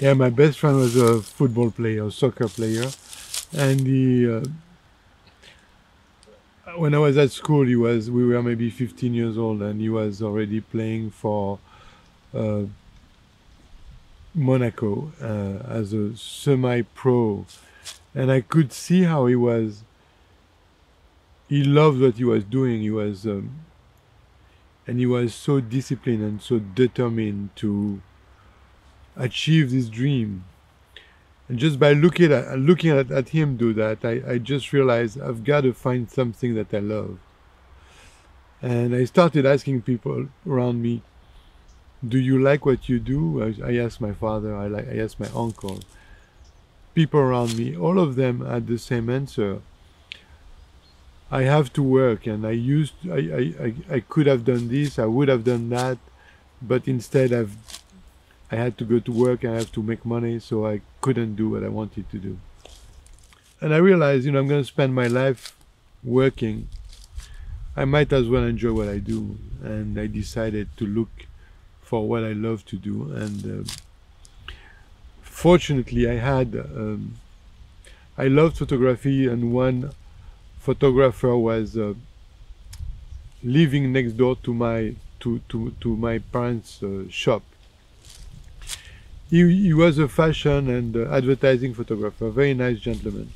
Yeah, my best friend was a football player, soccer player, and he. Uh, when I was at school, he was. We were maybe 15 years old, and he was already playing for uh, Monaco uh, as a semi-pro, and I could see how he was. He loved what he was doing. He was, um, and he was so disciplined and so determined to achieve this dream. And just by looking at looking at, at him do that, I, I just realized I've got to find something that I love. And I started asking people around me, "Do you like what you do?" I, I asked my father. I like. I asked my uncle. People around me, all of them had the same answer. I have to work, and I used. I, I, I, I could have done this. I would have done that, but instead I've I had to go to work, I have to make money, so I couldn't do what I wanted to do. And I realized, you know, I'm going to spend my life working. I might as well enjoy what I do. And I decided to look for what I love to do. And uh, fortunately, I had, um, I loved photography, and one photographer was uh, living next door to my to to to my parents' uh, shop he, he was a fashion and uh, advertising photographer, a very nice gentleman.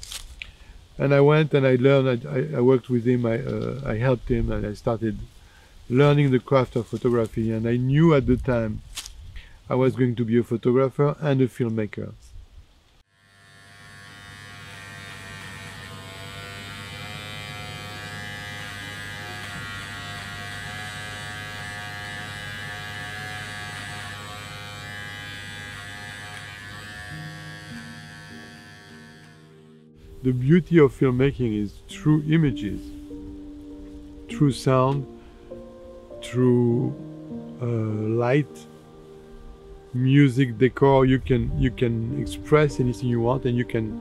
And I went and I learned, I, I worked with him, I, uh, I helped him, and I started learning the craft of photography. And I knew at the time I was going to be a photographer and a filmmaker. The beauty of filmmaking is through images, through sound, through uh, light, music, decor. You can you can express anything you want, and you can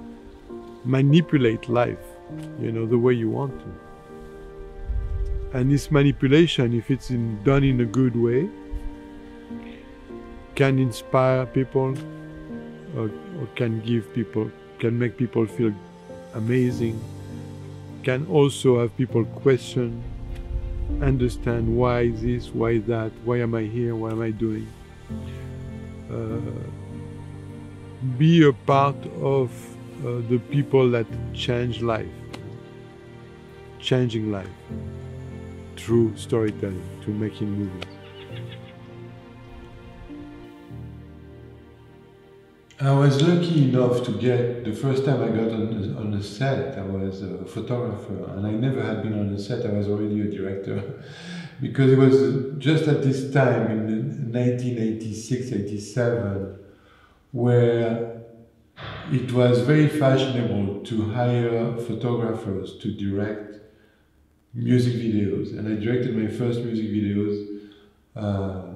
manipulate life, you know, the way you want to. And this manipulation, if it's in, done in a good way, can inspire people, or, or can give people, can make people feel amazing, can also have people question, understand why this, why that, why am I here, what am I doing. Uh, be a part of uh, the people that change life, changing life through storytelling, through making movies. I was lucky enough to get the first time I got on on a set. I was a photographer, and I never had been on a set. I was already a director, because it was just at this time in 1986, 87, where it was very fashionable to hire photographers to direct music videos, and I directed my first music videos. Uh,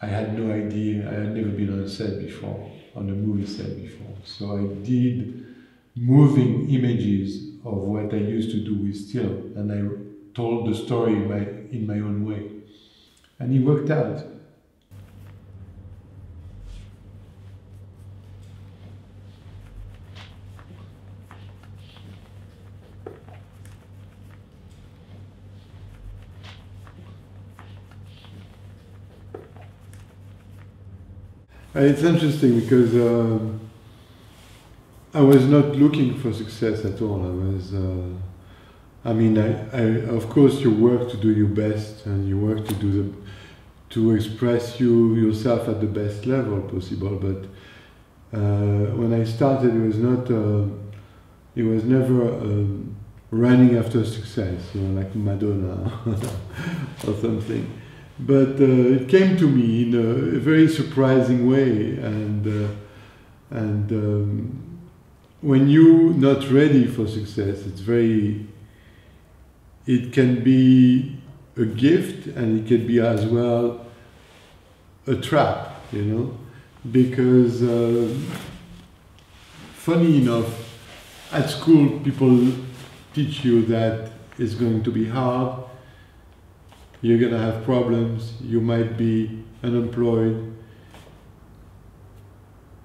I had no idea, I had never been on a set before, on a movie set before. So I did moving images of what I used to do with still, and I told the story my, in my own way. And it worked out. It's interesting because uh, I was not looking for success at all. I was, uh, I mean, I, I, of course you work to do your best and you work to do the, to express you yourself at the best level possible. But uh, when I started, it was not, uh, it was never um, running after success, you know, like Madonna or something but uh, it came to me in a very surprising way and uh, and um, when you're not ready for success it's very it can be a gift and it can be as well a trap you know? Because uh, funny enough at school people teach you that it's going to be hard you're going to have problems, you might be unemployed,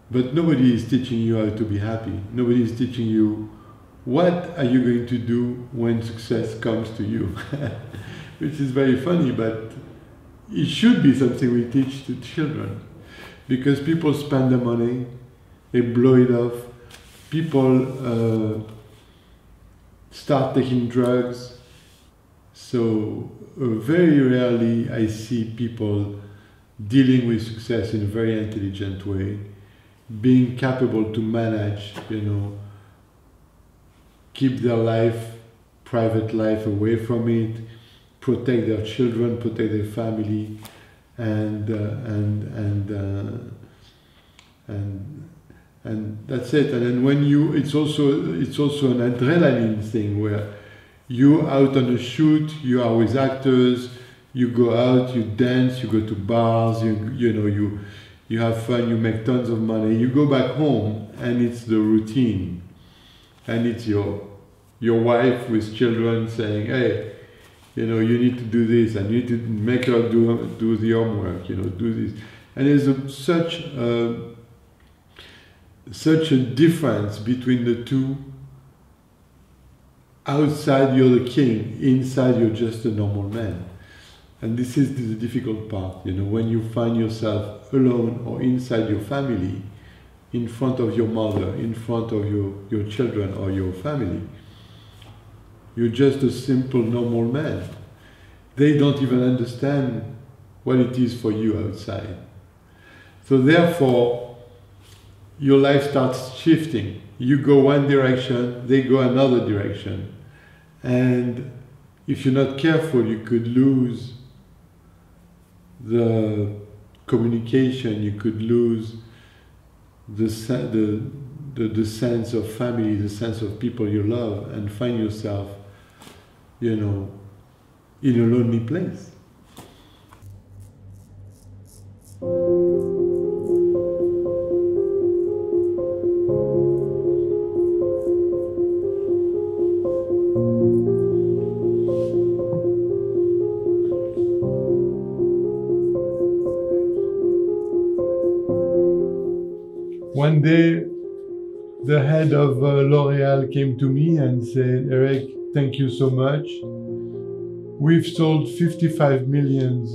but nobody is teaching you how to be happy. Nobody is teaching you what are you going to do when success comes to you, which is very funny, but it should be something we teach to children. Because people spend the money, they blow it off, people uh, start taking drugs. So uh, very rarely I see people dealing with success in a very intelligent way, being capable to manage, you know, keep their life, private life away from it, protect their children, protect their family, and uh, and and uh, and and that's it. And then when you, it's also it's also an adrenaline thing where you out on a shoot, you are with actors, you go out, you dance, you go to bars, you you know you you have fun, you make tons of money. You go back home and it's the routine, and it's your your wife with children saying, "Hey, you know, you need to do this, and you need to make her do do the homework. You know, do this." And there's a, such a, such a difference between the two. Outside, you're the king. Inside, you're just a normal man. And this is the difficult part, you know, when you find yourself alone or inside your family, in front of your mother, in front of your, your children or your family, you're just a simple, normal man. They don't even understand what it is for you outside. So therefore, your life starts shifting. You go one direction, they go another direction. And if you're not careful, you could lose the communication, you could lose the, the, the, the, sense of family, the sense of people you love, and find yourself, you know, in a lonely place. Head of uh, L'Oreal came to me and said, Erick, thank you so much. We've sold 55 millions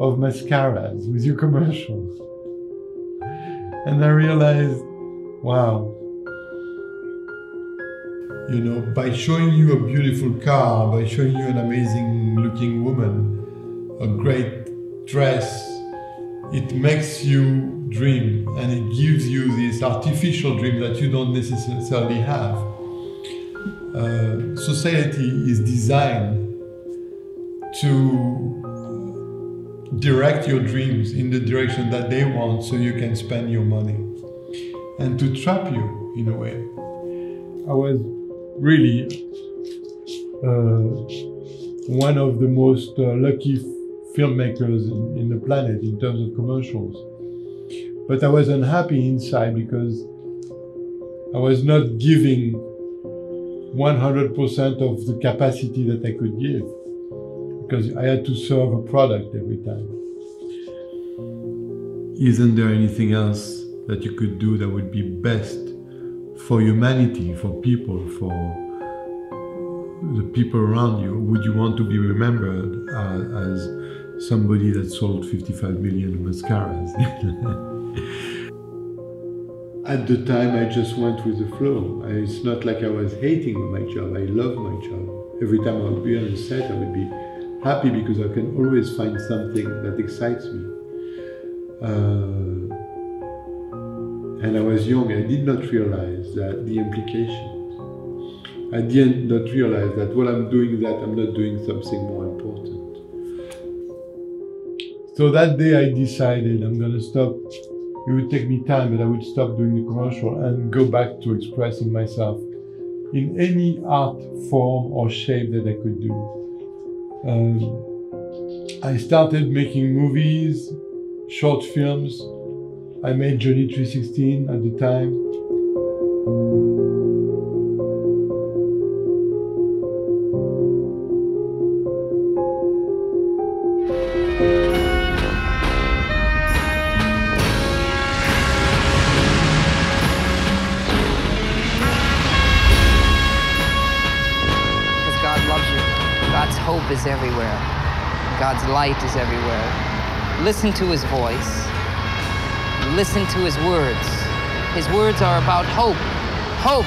of mascaras with your commercials. And I realized, wow, you know, by showing you a beautiful car, by showing you an amazing looking woman, a great dress, it makes you dream and it gives you this artificial dream that you don't necessarily have. Uh, society is designed to direct your dreams in the direction that they want so you can spend your money and to trap you in a way. I was really uh, one of the most uh, lucky filmmakers in, in the planet in terms of commercials but I was unhappy inside because I was not giving 100% of the capacity that I could give because I had to serve a product every time. Isn't there anything else that you could do that would be best for humanity, for people, for the people around you? Would you want to be remembered uh, as somebody that sold 55 million mascaras? At the time, I just went with the flow. It's not like I was hating my job. I love my job. Every time I would be on set, I would be happy because I can always find something that excites me. Uh, and I was young. I did not realize that the implications. I did not realize that while I'm doing that, I'm not doing something more important. So that day I decided I'm going to stop it would take me time, but I would stop doing the commercial and go back to expressing myself in any art form or shape that I could do. Um, I started making movies, short films. I made Johnny 316 at the time. God's hope is everywhere. God's light is everywhere. Listen to his voice. Listen to his words. His words are about hope. Hope.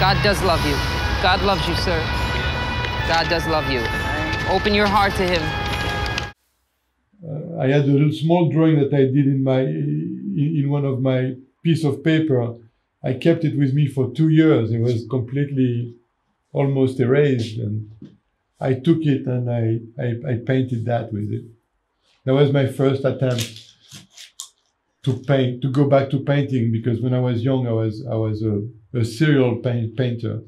God does love you. God loves you, sir. God does love you. Open your heart to him. Uh, I had a little small drawing that I did in my in, one of my piece of paper. I kept it with me for two years. It was completely almost erased, and I took it and I, I, I painted that with it. That was my first attempt to paint, to go back to painting, because when I was young, I was I was a, a serial paint, painter.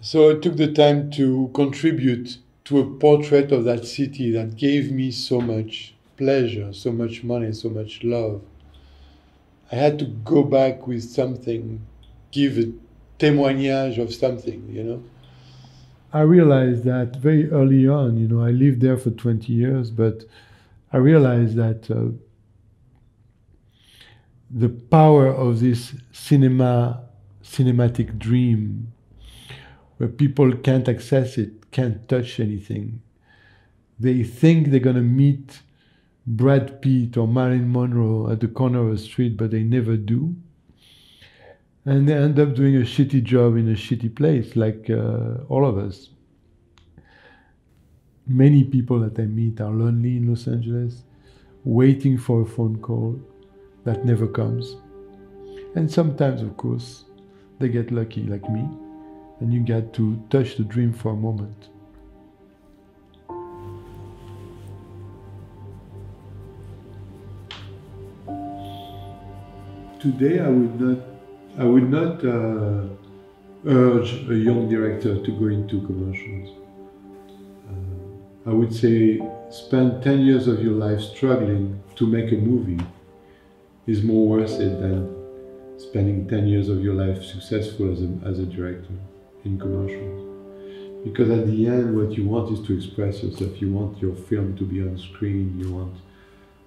So I took the time to contribute to a portrait of that city that gave me so much pleasure, so much money, so much love. I had to go back with something, give a témoignage of something, you know. I realized that very early on, you know, I lived there for 20 years, but I realized that uh, the power of this cinema, cinematic dream, where people can't access it, can't touch anything. They think they're going to meet Brad Pitt or Marilyn Monroe at the corner of a street, but they never do. And they end up doing a shitty job in a shitty place, like uh, all of us. Many people that I meet are lonely in Los Angeles, waiting for a phone call that never comes. And sometimes, of course, they get lucky, like me and you get to touch the dream for a moment. Today, I would not, I would not uh, urge a young director to go into commercials. Uh, I would say spend 10 years of your life struggling to make a movie is more worth it than spending 10 years of your life successful as a, as a director in commercials. Because at the end, what you want is to express yourself. You want your film to be on screen. You want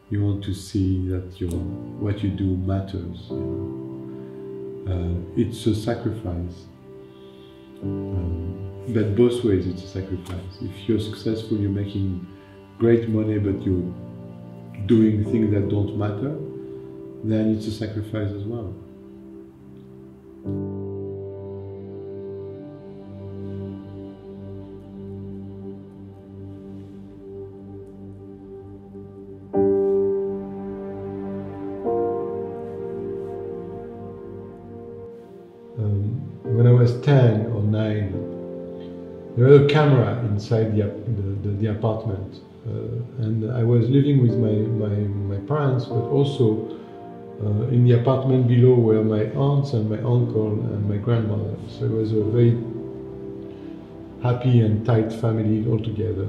you want to see that your what you do matters. You know? uh, it's a sacrifice. Um, but both ways, it's a sacrifice. If you're successful, you're making great money, but you're doing things that don't matter, then it's a sacrifice as well. Was 10 or 9, there was a camera inside the, the, the, the apartment. Uh, and I was living with my, my, my parents, but also uh, in the apartment below were my aunts and my uncle and my grandmother. So it was a very happy and tight family all together.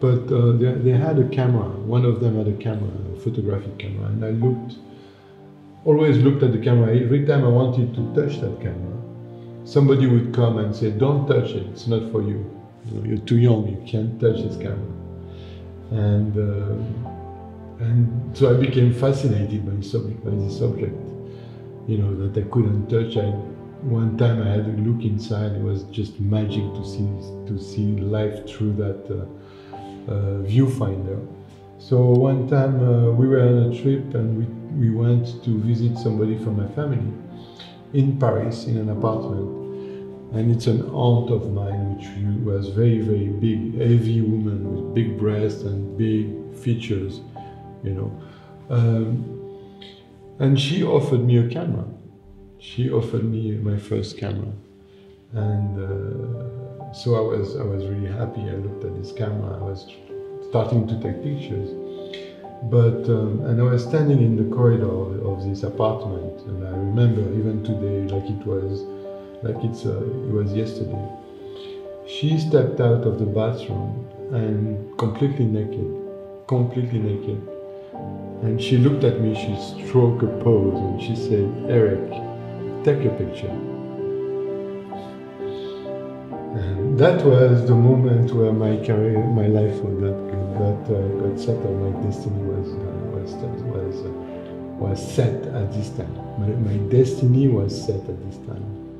But uh, they, they had a camera. One of them had a camera, a photographic camera, and I looked, always looked at the camera. Every time I wanted to touch that camera, somebody would come and say, "Don't touch it. It's not for you. you are too young. You can't touch this camera." And uh, and so I became fascinated by, subject, by this subject. You know that I couldn't touch. I, one time I had a look inside. It was just magic to see to see life through that uh, uh, viewfinder. So one time uh, we were on a trip and we, we went to visit somebody from my family in Paris in an apartment. And it's an aunt of mine, which was very, very big, heavy woman with big breasts and big features, you know. Um, and she offered me a camera. She offered me my first camera. And uh, so I was, I was really happy. I looked at this camera. I was starting to take pictures. But um, and I was standing in the corridor of, of, this apartment, and I remember even today, like it was, like it's uh, it was yesterday. She stepped out of the bathroom and completely naked, completely naked, and she looked at me. She stroked a pose and she said, "Erick, take a picture." And that was the moment where my career, my life got got, uh, got settled. My destiny was uh, was was uh, was set at this time. My, my destiny was set at this time.